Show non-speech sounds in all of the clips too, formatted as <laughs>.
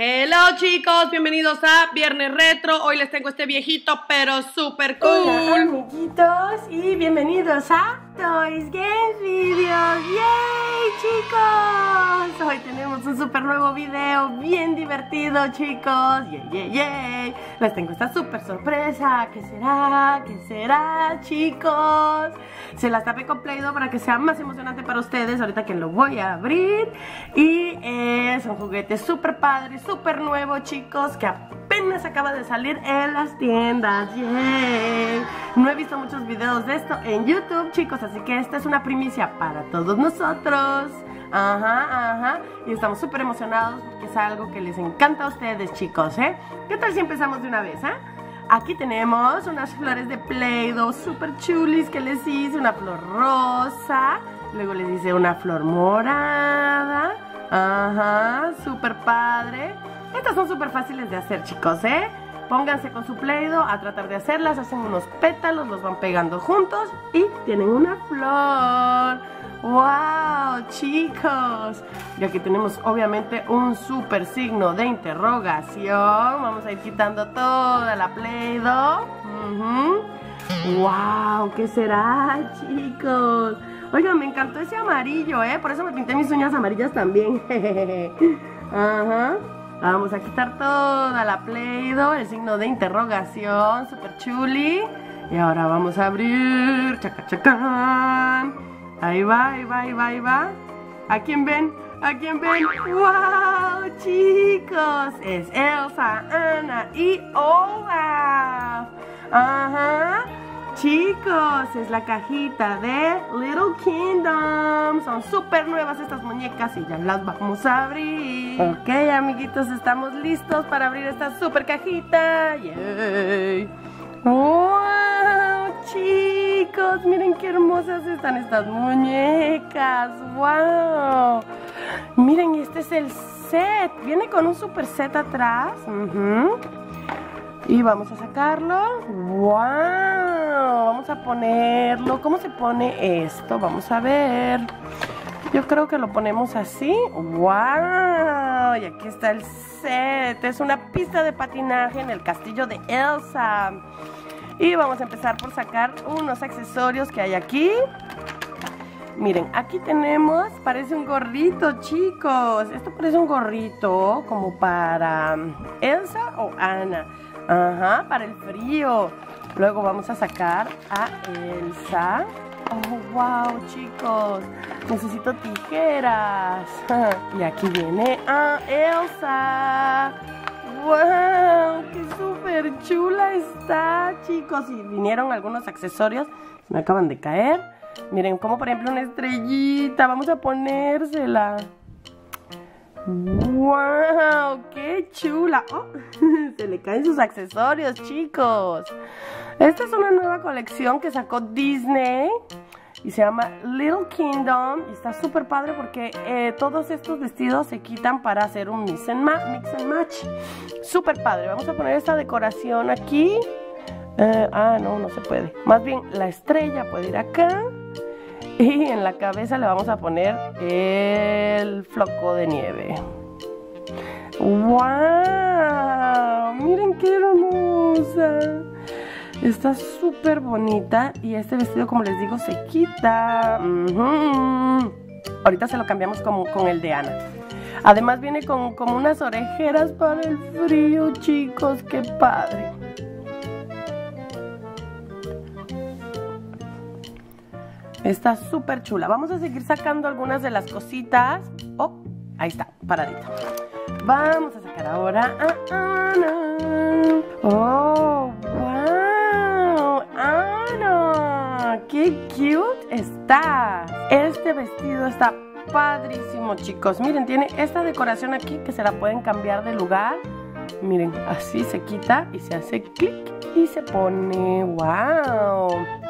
Hello chicos, bienvenidos a Viernes Retro. Hoy les tengo este viejito pero súper cool. Hola amiguitos y bienvenidos a Toys Games Videos. ¡Yay chicos! Hoy tenemos un súper nuevo video bien divertido chicos. ¡Yay, yay, yay! Les tengo esta súper sorpresa. ¿Qué será? ¿Qué será chicos? Se las tapé con para que sea más emocionante para ustedes ahorita que lo voy a abrir. Y es un juguete súper padre, súper nuevo chicos que apenas acaba de salir en las tiendas. ¡Yay! No he visto muchos videos de esto en YouTube chicos, así que esta es una primicia para todos nosotros. Ajá, ajá. Y estamos súper emocionados porque es algo que les encanta a ustedes, chicos, ¿eh? ¿Qué tal si empezamos de una vez, eh? Aquí tenemos unas flores de Play-Doh súper chulis que les hice. Una flor rosa. Luego les hice una flor morada. Ajá, súper padre. Estas son súper fáciles de hacer, chicos, ¿eh? Pónganse con su Play-Doh a tratar de hacerlas. Hacen unos pétalos, los van pegando juntos y tienen una flor. ¡Wow, chicos! Y aquí tenemos obviamente un super signo de interrogación. Vamos a ir quitando toda la Play-Doh. ¡Wow! ¿Qué será, chicos? Oigan, me encantó ese amarillo, ¿eh? Por eso me pinté mis uñas amarillas también. <laughs> Ajá. Vamos a quitar toda la Play-Doh, el signo de interrogación, super chuli. Y ahora vamos a abrir. Chaca, chacán. Ahí va, ahí va, ahí va, ahí va. ¿A quién ven? ¿A quién ven? ¡Wow, chicos! Es Elsa, Ana y Olaf. Ajá. Chicos, es la cajita de Little Kingdom. Son súper nuevas estas muñecas y ya las vamos a abrir. Ok, amiguitos, estamos listos para abrir esta super cajita. ¡Yay! ¡Wow, chicos! Miren qué hermosas están estas muñecas. ¡Wow! Miren, este es el set. Viene con un super set atrás. Y vamos a sacarlo. ¡Wow! Vamos a ponerlo. ¿Cómo se pone esto? Vamos a ver. Yo creo que lo ponemos así. ¡Wow! Y aquí está el set. Es una pista de patinaje en el castillo de Elsa. Y vamos a empezar por sacar unos accesorios que hay aquí. Miren, aquí tenemos, parece un gorrito, chicos. Esto parece un gorrito como para Elsa o Ana. Ajá, para el frío. Luego vamos a sacar a Elsa. Oh, wow, chicos. Necesito tijeras. <laughs> Y aquí viene a Elsa. ¡Wow! ¡Qué súper chula está, chicos! Y vinieron algunos accesorios. Me acaban de caer. Miren, como por ejemplo una estrellita. Vamos a ponérsela. ¡Wow! ¡Qué chula! Oh, <laughs> se le caen sus accesorios, chicos. Esta es una nueva colección que sacó Disney y se llama Little Kingdom y está súper padre porque eh, todos estos vestidos se quitan para hacer un mix and, match súper padre, vamos a poner esta decoración aquí eh, ah no, no se puede más bien la estrella puede ir acá <laughs> y en la cabeza le vamos a poner el floco de nieve ¡Wow! Miren qué hermosa Está súper bonita y este vestido, como les digo, se quita. Ahorita se lo cambiamos con, el de Ana. Además viene con como unas orejeras para el frío, chicos. ¡Qué padre! Está súper chula. Vamos a seguir sacando algunas de las cositas. Oh, ahí está, paradita. Vamos a sacar ahora a Ana. Oh, ¡Qué cute está! Este vestido está padrísimo, chicos. Miren, tiene esta decoración aquí que se la pueden cambiar de lugar. Miren, así se quita y se hace clic y se pone. ¡Wow!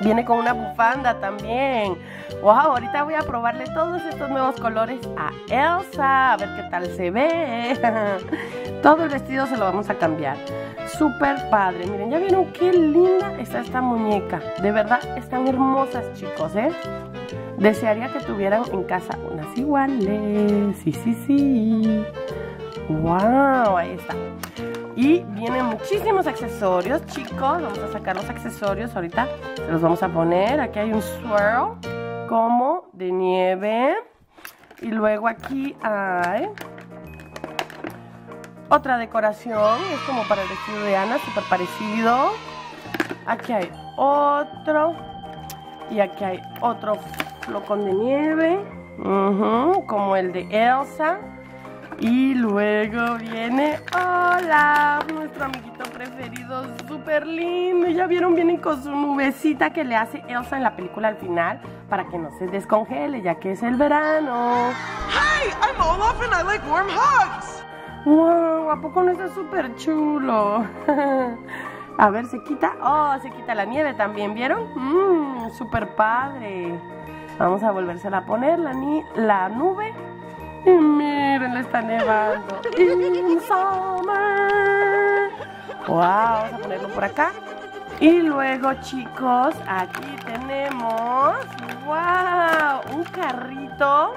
Viene con una bufanda también. ¡Wow! Ahorita voy a probarle todos estos nuevos colores a Elsa. A ver qué tal se ve. <laughs> Todo el vestido se lo vamos a cambiar súper padre. Miren, ya vieron qué linda está esta muñeca. De verdad, están hermosas, chicos, ¿eh? Desearía que tuvieran en casa unas iguales. Sí, sí, sí. ¡Wow! Ahí está. Y vienen muchísimos accesorios, chicos. Vamos a sacar los accesorios ahorita. Se los vamos a poner. Aquí hay un swirl como de nieve. Y luego aquí hay otra decoración. Es como para el vestido de Ana, súper parecido. Aquí hay otro. Y aquí hay otro flocón de nieve. como el de Elsa. Y luego viene, hola, nuestro amiguito preferido, súper lindo. Ya vieron, vienen con su nubecita que le hace Elsa en la película al final para que no se descongele, ya que es el verano. Hi, I'm Olaf and I like warm hugs. Wow, ¿a poco no está súper chulo? <laughs> A ver, se quita. Oh, se quita la nieve también, ¿vieron? Mmm, súper padre. Vamos a volvérsela a poner la, ni la nube y miren, le está nevando. In summer. Wow, vamos a ponerlo por acá. Y luego, chicos, aquí tenemos, wow, un carrito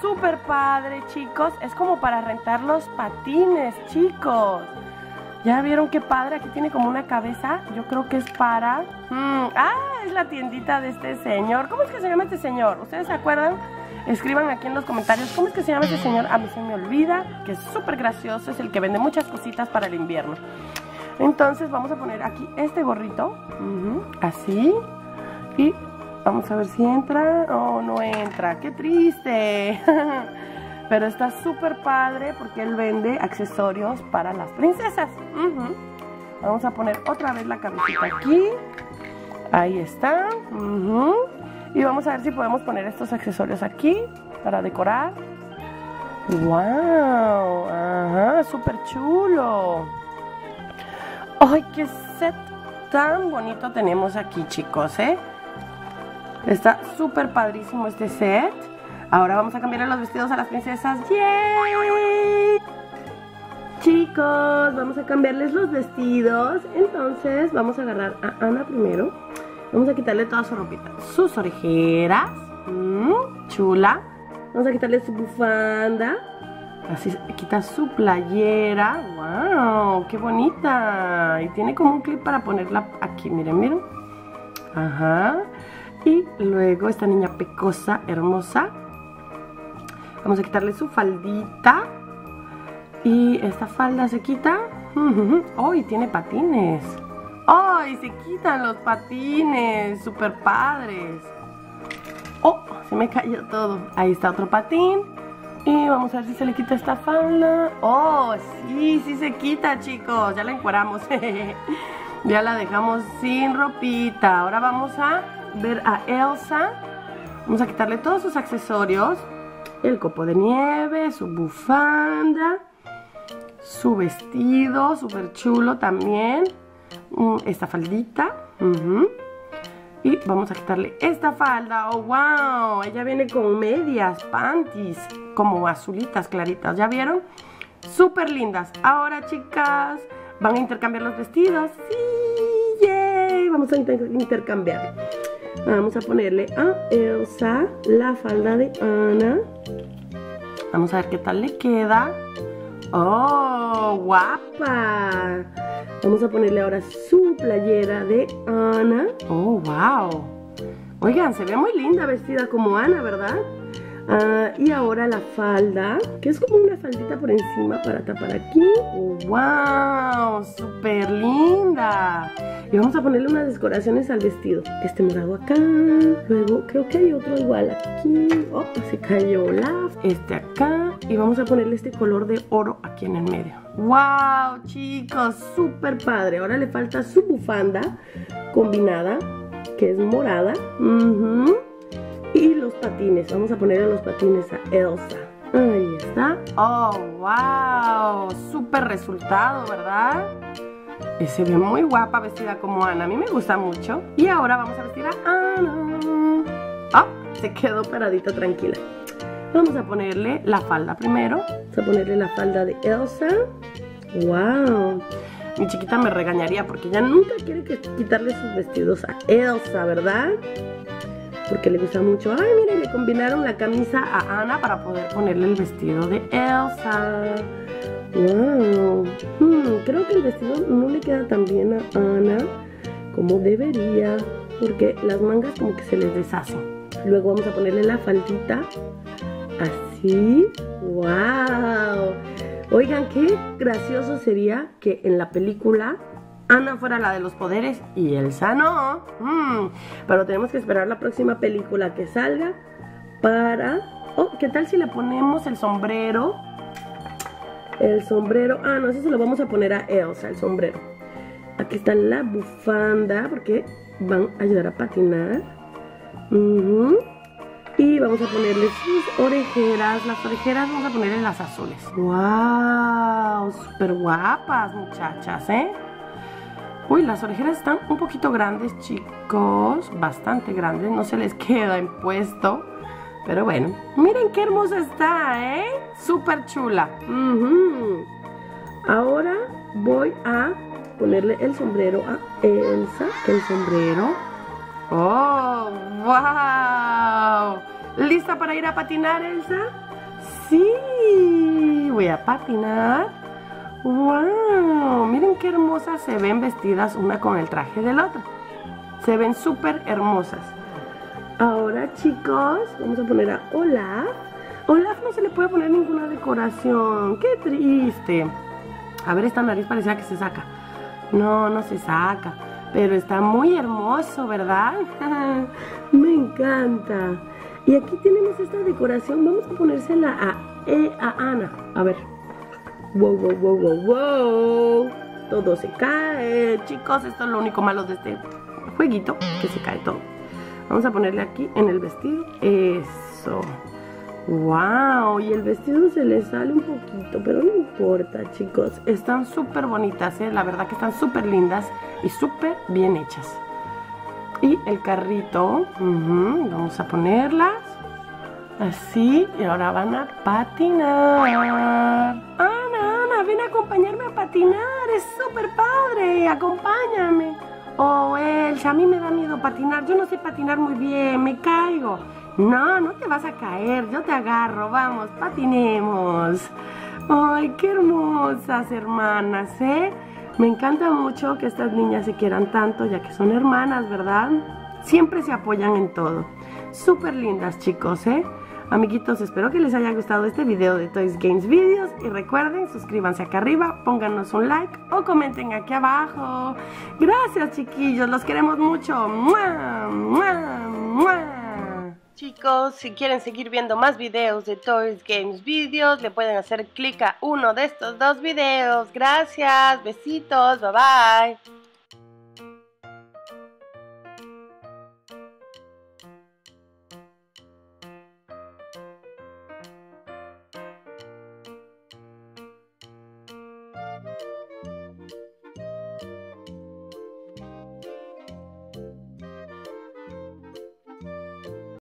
súper padre, chicos. Es como para rentar los patines, chicos. ¿Ya vieron qué padre? Aquí tiene como una cabeza. Yo creo que es para... Mm, ah, es la tiendita de este señor. ¿Cómo es que se llama este señor? ¿Ustedes se acuerdan? Escriban aquí en los comentarios cómo es que se llama ese señor. A mí se me olvida, que es súper gracioso, es el que vende muchas cositas para el invierno. Entonces vamos a poner aquí este gorrito, así, y vamos a ver si entra. Oh, no entra, qué triste. <laughs> Pero está súper padre porque él vende accesorios para las princesas. Vamos a poner otra vez la cabecita aquí. Ahí está. Y vamos a ver si podemos poner estos accesorios aquí para decorar. ¡Wow! Ajá, súper chulo. ¡Ay, qué set tan bonito tenemos aquí, chicos, eh! Está súper padrísimo este set. Ahora vamos a cambiar los vestidos a las princesas. ¡Yay! Chicos, vamos a cambiarles los vestidos. Entonces, vamos a agarrar a Ana primero. Vamos a quitarle toda su ropita. Sus orejeras. Mmm, chula. Vamos a quitarle su bufanda. Así quita su playera. ¡Wow! ¡Qué bonita! Y tiene como un clip para ponerla aquí. Miren, miren. Ajá. Y luego esta niña pecosa, hermosa. Vamos a quitarle su faldita. Y esta falda se quita. <laughs> ¡Oh! Y tiene patines. ¡Ay! Se quitan los patines. Super padres. ¡Oh! Se me cayó todo. Ahí está otro patín. Y vamos a ver si se le quita esta falda. ¡Oh! Sí, sí se quita, chicos. Ya la encueramos. <laughs> ya la dejamos sin ropita. Ahora vamos a ver a Elsa. Vamos a quitarle todos sus accesorios. El copo de nieve, su bufanda, su vestido, súper chulo también. Mm, esta faldita. Y vamos a quitarle esta falda. ¡Oh, wow! Ella viene con medias, panties, como azulitas claritas. ¿Ya vieron? Súper lindas. Ahora, chicas, ¿van a intercambiar los vestidos? ¡Sí! Vamos a intercambiar. Vamos a ponerle a Elsa la falda de Ana. Vamos a ver qué tal le queda. ¡Oh, guapa! Vamos a ponerle ahora su playera de Ana. ¡Oh, wow! Oigan, se ve muy linda vestida como Ana, ¿verdad? Ah, y ahora la falda, que es como una faldita por encima para tapar aquí. ¡Wow! ¡Súper linda! Y vamos a ponerle unas decoraciones al vestido. Este morado acá. Luego creo que hay otro igual aquí. Oh, se cayó la. Este acá. Y vamos a ponerle este color de oro aquí en el medio. ¡Wow, chicos! ¡Súper padre! Ahora le falta su bufanda combinada, que es morada. Y los patines. Vamos a ponerle los patines a Elsa. Ahí está. ¡Oh, wow! ¡Súper resultado, ¿verdad? Se ve muy guapa vestida como Ana. A mí me gusta mucho. Y ahora vamos a vestir a Ana. ¡Oh! Se quedó paradita tranquila. Vamos a ponerle la falda primero. Vamos a ponerle la falda de Elsa. ¡Wow! Mi chiquita me regañaría porque ella nunca quiere quitarle sus vestidos a Elsa, ¿verdad? Porque le gusta mucho. Ay, mire, le combinaron la camisa a Ana para poder ponerle el vestido de Elsa. Wow. Hmm, creo que el vestido no le queda tan bien a Ana como debería, porque las mangas como que se les deshacen. Luego vamos a ponerle la faldita así. ¡Wow! Oigan, qué gracioso sería que en la película Ana fuera la de los poderes y Elsa no. Mm, pero tenemos que esperar la próxima película que salga para... Oh, ¿qué tal si le ponemos el sombrero? El sombrero... Ah, no, ese se lo vamos a poner a Elsa, el sombrero. Aquí está la bufanda porque van a ayudar a patinar. Y vamos a ponerle sus orejeras. Las orejeras vamos a ponerle las azules. ¡Wow! Súper guapas, muchachas, ¿eh? Uy, las orejeras están un poquito grandes, chicos. Bastante grandes. No se les <laughs> queda impuesto. Pero bueno, miren qué hermosa está, ¿eh? Súper chula. Ahora voy a ponerle el sombrero a Elsa. El sombrero. ¡Oh, wow! ¿Lista para ir a patinar, Elsa? Sí, voy a patinar. ¡Wow! Miren qué hermosas se ven vestidas una con el traje del otro. Se ven súper hermosas. Ahora, chicos, vamos a poner a Olaf. Olaf no se le puede poner ninguna decoración. ¡Qué triste! A ver, esta nariz parecía que se saca. No, no se saca. Pero está muy hermoso, ¿verdad? <laughs> Me encanta. Y aquí tenemos esta decoración. Vamos a ponérsela a, e, a Ana. A ver. Wow, wow, wow, wow, wow. Todo se cae. Chicos, esto es lo único malo de este jueguito. Que se cae todo. Vamos a ponerle aquí en el vestido. Eso. ¡Wow! Y el vestido se le sale un poquito, pero no importa, chicos. Están súper bonitas, ¿eh? La verdad que están súper lindas y súper bien hechas. Y el carrito, vamos a ponerlas así. Y ahora van a patinar. Ana, Ana, ven a acompañarme a patinar. Es súper padre. Acompáñame. Oh, Elsa, a mí me da miedo patinar. Yo no sé patinar muy bien, me caigo. No, no te vas a caer, yo te agarro, vamos, patinemos. Ay, qué hermosas hermanas, ¿eh? Me encanta mucho que estas niñas se quieran tanto, ya que son hermanas, ¿verdad? Siempre se apoyan en todo. Súper lindas, chicos, ¿eh? Amiguitos, espero que les haya gustado este video de Toys Games Videos y recuerden, suscríbanse acá arriba, pónganos un like o comenten aquí abajo. Gracias, chiquillos, los queremos mucho. ¡Mua, mua, mua! Chicos, si quieren seguir viendo más videos de Toys Games Videos, le pueden hacer clic a uno de estos dos videos. Gracias, besitos, bye bye.